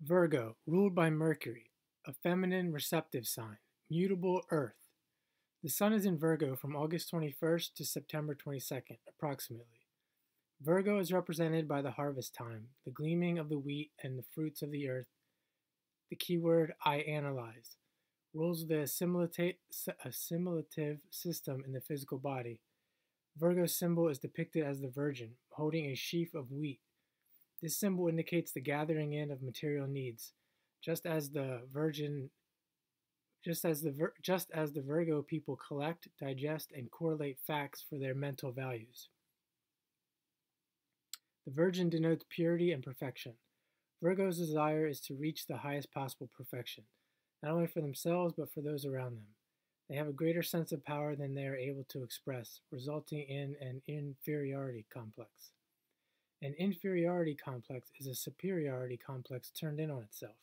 Virgo, ruled by Mercury, a feminine receptive sign, mutable earth. The sun is in Virgo from August 21st to September 22nd, approximately. Virgo is represented by the harvest time, the gleaming of the wheat and the fruits of the earth. The keyword I analyze rules the assimilative system in the physical body. Virgo's symbol is depicted as the Virgin, holding a sheaf of wheat. This symbol indicates the gathering in of material needs, just as the Virgin just as the just as the Virgo people collect, digest and correlate facts for their mental values. The Virgin denotes purity and perfection. Virgo's desire is to reach the highest possible perfection, not only for themselves but for those around them. They have a greater sense of power than they are able to express, resulting in an inferiority complex. An inferiority complex is a superiority complex turned in on itself.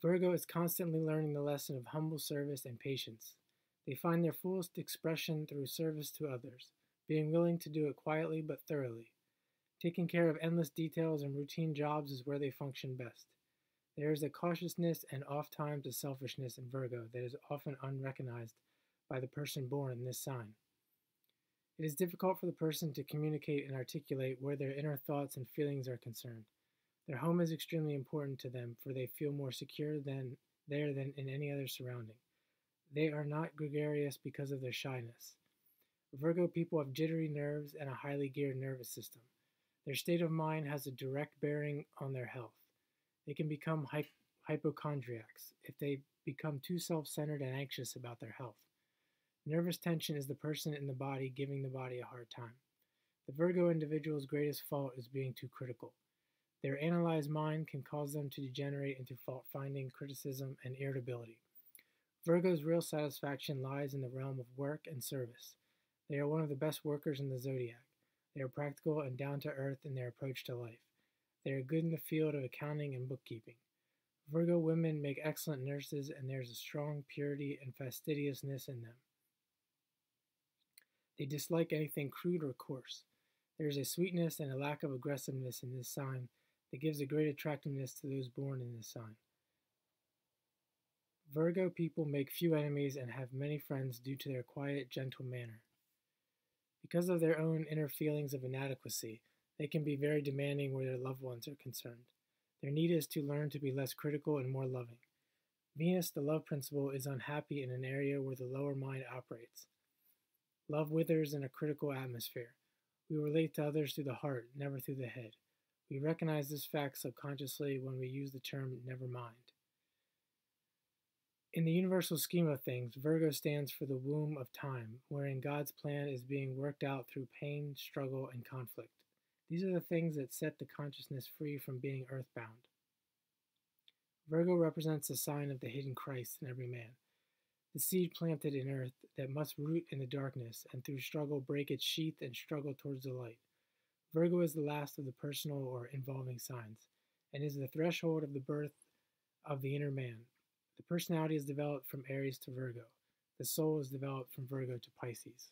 Virgo is constantly learning the lesson of humble service and patience. They find their fullest expression through service to others, being willing to do it quietly but thoroughly. Taking care of endless details and routine jobs is where they function best. There is a cautiousness and oft times a selfishness in Virgo that is often unrecognized by the person born in this sign. It is difficult for the person to communicate and articulate where their inner thoughts and feelings are concerned. Their home is extremely important to them, for they feel more secure than there than in any other surrounding. They are not gregarious because of their shyness. Virgo people have jittery nerves and a highly geared nervous system. Their state of mind has a direct bearing on their health. They can become hypochondriacs if they become too self centered and anxious about their health. Nervous tension is the person in the body giving the body a hard time. The Virgo individual's greatest fault is being too critical. Their analyzed mind can cause them to degenerate into fault finding, criticism, and irritability. Virgo's real satisfaction lies in the realm of work and service. They are one of the best workers in the zodiac. They are practical and down to earth in their approach to life. They are good in the field of accounting and bookkeeping. Virgo women make excellent nurses, and there is a strong purity and fastidiousness in them. They dislike anything crude or coarse. There is a sweetness and a lack of aggressiveness in this sign that gives a great attractiveness to those born in this sign. Virgo people make few enemies and have many friends due to their quiet, gentle manner. Because of their own inner feelings of inadequacy, they can be very demanding where their loved ones are concerned. Their need is to learn to be less critical and more loving. Venus, the love principle, is unhappy in an area where the lower mind operates. Love withers in a critical atmosphere. We relate to others through the heart, never through the head. We recognize this fact subconsciously when we use the term never mind. In the universal scheme of things, Virgo stands for the womb of time, wherein God's plan is being worked out through pain, struggle, and conflict. These are the things that set the consciousness free from being earthbound. Virgo represents the sign of the hidden Christ in every man the seed planted in earth that must root in the darkness and through struggle break its sheath and struggle towards the light. Virgo is the last of the personal or involving signs and is the threshold of the birth of the inner man. The personality is developed from Aries to Virgo. The soul is developed from Virgo to Pisces.